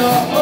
no